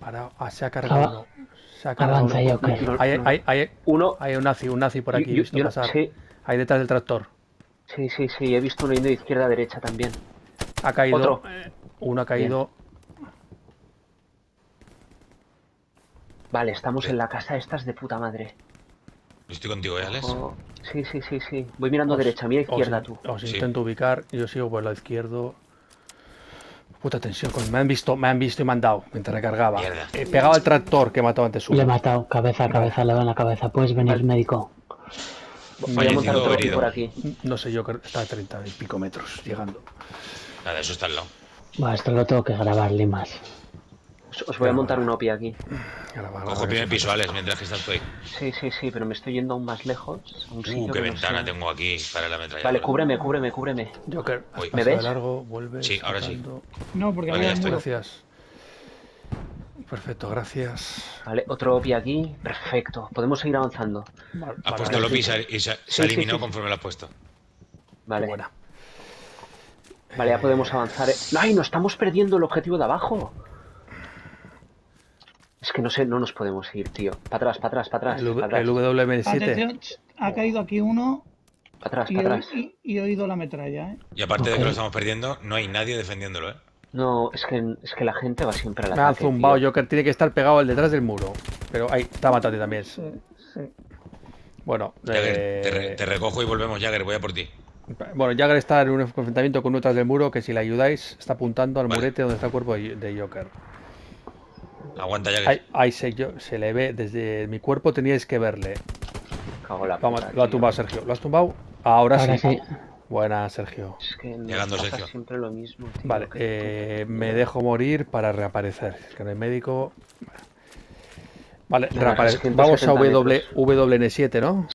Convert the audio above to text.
Para, ah, se ha cargado Ava- uno. Se ha cargado Avanza, uno. No, Hay, hay, hay, Uno. hay un nazi, un nazi por aquí, Yo- he visto yo- pasar. sí, Ahí detrás del tractor. sí, sí, sí, he visto uno yendo de izquierda a derecha también. Ha caído. Otro. eh, Uno ha caído. Vale, estamos en la casa estas de puta madre. Estoy contigo, ¿eh, Alex? Oh, sí, sí, sí, sí. Voy mirando a derecha, mira a izquierda os, tú. Os Sí. intento ubicar. Yo sigo por el lado izquierdo. Puta tensión. Me han visto, me han visto y me han dado mientras recargaba. He pegado al tractor que he matado antes Le he uno. matado, cabeza a cabeza, le doy en la cabeza. Puedes venir, médico. Voy a montar otro por aquí. No sé yo, creo- está a 30 y pico metros llegando. Nada, eso está al lado. Va, esto lo tengo que grabar, Limas. Os, os voy a montar un OPI aquí. Cojo piso, Alex, mientras que estás tú ahí. Sí, sí, sí, pero me estoy yendo aún más lejos. A un sitio Uh, qué que no ventana sé. tengo aquí para la ametralladora. Vale, cúbreme, cúbreme, cúbreme. Joker, has ¿Me ves? largo, vuelves. Sí, ahora sí. No, porque Vale, había. Gracias. Perfecto, gracias. Vale, otro OPI aquí. Perfecto. Podemos seguir avanzando. Mar- Has puesto el OPI y se ha, y se ha- se ha Sí, sí, eliminado sí. conforme lo has puesto. Vale, buena. vale, ya podemos avanzar. eh. ¡Ay, no estamos perdiendo el objetivo de abajo! Es que no sé, no nos podemos ir, tío. Para atrás, para atrás, para atrás. El, Para V- atrás, el WM7. Atención, ch, ha caído aquí uno pa' atrás, y pa' he, atrás. y- y he oído la metralla, ¿eh? Y aparte de que lo estamos perdiendo, no hay nadie defendiéndolo, ¿eh? No, es que, es que la gente va siempre a la Me han zumbado, Joker. Tiene que estar pegado al detrás del muro. Pero ahí, está matando también. Sí, sí. Bueno, Jagger, eh, te, re- te recojo y volvemos, Jagger, voy a por ti. bueno, Jagger está en un enfrentamiento con uno detrás del muro que si le ayudáis está apuntando al Vale. murete donde está el cuerpo de de Joker. Aguanta, Jagger. Ahí, ahí se, yo- se le ve, desde mi cuerpo teníais que verle. Cago en la Vamos, puta, lo ha tío. tumbado Sergio. ¿Lo has tumbado? Ahora, Ahora sí. sí. Buena, Sergio. Es que Llegando, pasa Sergio. siempre lo mismo, tío. Vale, que- eh, me dejo morir para reaparecer. Es que no hay médico. Vale, Nada, reapare- 670 Vamos a w, metros. WN7, ¿no?